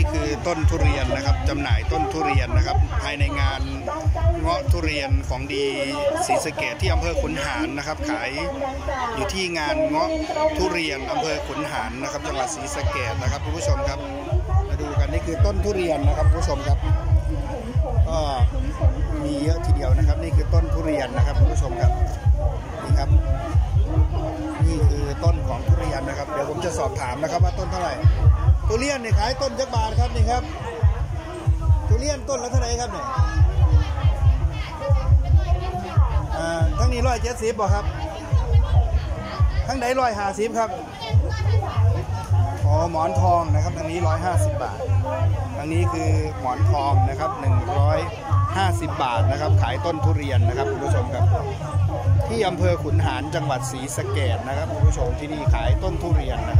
นี่คือต้นทุเรียนนะครับจำหน่ายต้นทุเรียนนะครับ ภายในงานเงาะทุเรียนของดีศรีสะเกดที่อำเภอขุนหารนะครับ ขายอยู่ที่งานเงาะทุเรียนอำเภอขุนหารนะครับจังหวัดศรีสะเกดนะครับคุณผู้ชมครับ มาดูกันนี่คือต้นทุเรียนนะครับคุณผู้ชมครับก็มีเยอะทีเดียวนะครับ นี่คือต้นทุเรียนนะครับคุณผู้ชมครับนี่ครับ นี่คือต้นของทุเรียนนะครับ เดี๋ยวผมจะสอบถามนะครับว่าต้นเท่าไหร่ ทุเรียนเนี่ยขายต้นจักบาทครับนี่ครับทุเรียนต้นละเท่าไหร่ครับเนี่ยอ่าทั้งนี้ร้อยเจ็ดสิบบ่ครับทั้งไหนร้อยห้าสิบครับอ๋อหมอนทองนะครับทางนี้ร้อยห้าสิบบาททางนี้คือหมอนทองนะครับหนึ่งร้อยห้าสิบบาทนะครับ ขายต้นทุเรียนนะครับคุณผู้ชมครับ ที่อำเภอขุนหารจังหวัดศรีสะเกดนะครับคุณผู้ชมที่นี่ขายต้นทุเรียนนะครับ